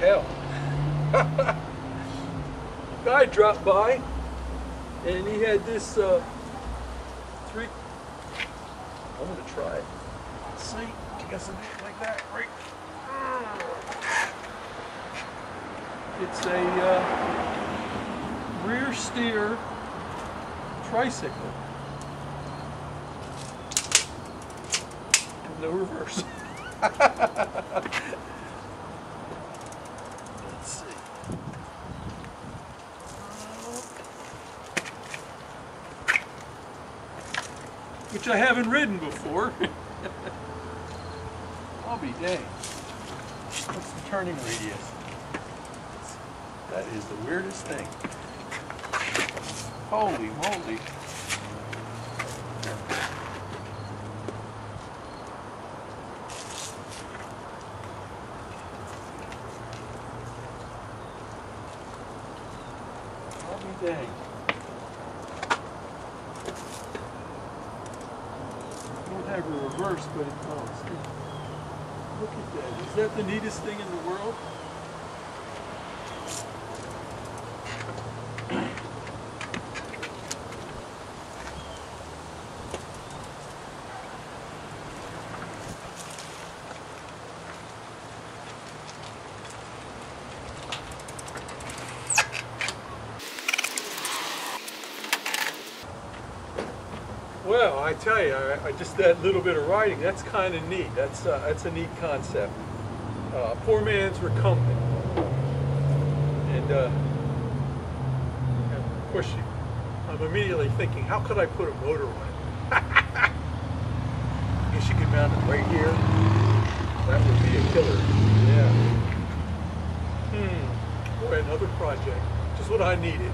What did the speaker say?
hell. Guy dropped by and he had this uh, three. I'm gonna try it. Let's see, I got something like that, right? It's a uh, rear steer tricycle. No reverse. Let's see. Which I haven't ridden before. I'll be dang. What's the turning radius? That is the weirdest thing. Holy moly. I'll be. A reverse, but it comes. Look at that. Is that the neatest thing in the world? Well, I tell you, I, I just that little bit of riding, that's kind of neat. That's uh, that's a neat concept. Uh, poor man's recumbent, and, uh, and of course, you, I'm immediately thinking, how could I put a motor on it? I guess you could mount it right here. That would be a killer. Yeah. Hmm. Boy, another project. Just what I needed.